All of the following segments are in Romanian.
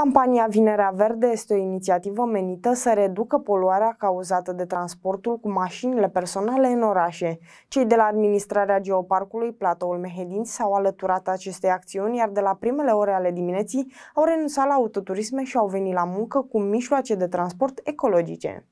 Campania Vinerea Verde este o inițiativă menită să reducă poluarea cauzată de transportul cu mașinile personale în orașe. Cei de la administrarea geoparcului Platoul Mehedinți s-au alăturat acestei acțiuni, iar de la primele ore ale dimineții au renunțat la autoturisme și au venit la muncă cu mijloace de transport ecologice.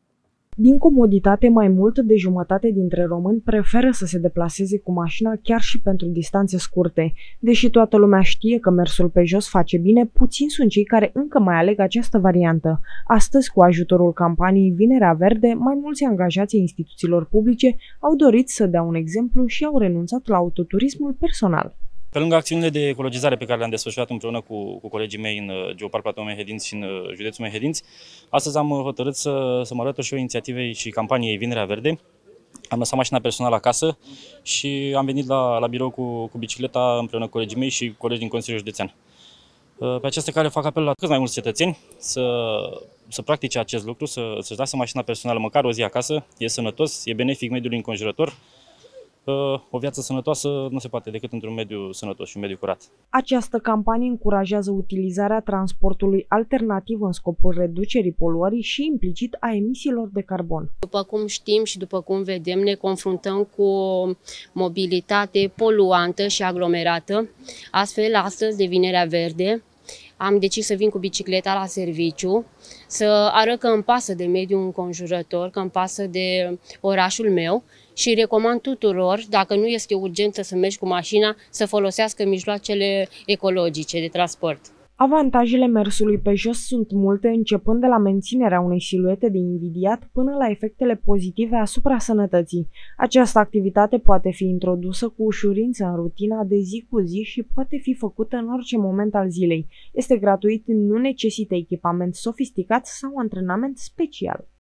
Din comoditate, mai mult de jumătate dintre români preferă să se deplaseze cu mașina chiar și pentru distanțe scurte. Deși toată lumea știe că mersul pe jos face bine, puțini sunt cei care încă mai aleg această variantă. Astăzi, cu ajutorul campaniei Vinerea Verde, mai mulți angajați instituțiilor publice au dorit să dea un exemplu și au renunțat la autoturismul personal. Pe lângă acțiunile de ecologizare pe care le-am desfășurat împreună cu, cu colegii mei în uh, Geoparc Platou Mehedinți și în uh, județul Mehedinți, astăzi am uh, hotărât să, să mă arătur și eu inițiativei și campaniei Vinerea Verde. Am lăsat mașina personală acasă și am venit la, la birou cu, cu bicicleta împreună cu colegii mei și colegi din Consiliul Județean. Pe această cale fac apel la cât mai mulți cetățeni să, să practice acest lucru, să, să-și lasă mașina personală măcar o zi acasă, e sănătos, e benefic mediului înconjurător, o viață sănătoasă nu se poate decât într-un mediu sănătos și un mediu curat. Această campanie încurajează utilizarea transportului alternativ în scopul reducerii poluării și implicit a emisiilor de carbon. După cum știm și după cum vedem, ne confruntăm cu o mobilitate poluantă și aglomerată. Astfel, astăzi, de Vinerea Verde, am decis să vin cu bicicleta la serviciu, să arăt că îmi pasă de mediul înconjurător, că îmi pasă de orașul meu și recomand tuturor, dacă nu este urgență să mergi cu mașina, să folosească mijloacele ecologice de transport. Avantajele mersului pe jos sunt multe, începând de la menținerea unei siluete de invidiat până la efectele pozitive asupra sănătății. Această activitate poate fi introdusă cu ușurință în rutina de zi cu zi și poate fi făcută în orice moment al zilei. Este gratuit, nu necesită echipament sofisticat sau antrenament special.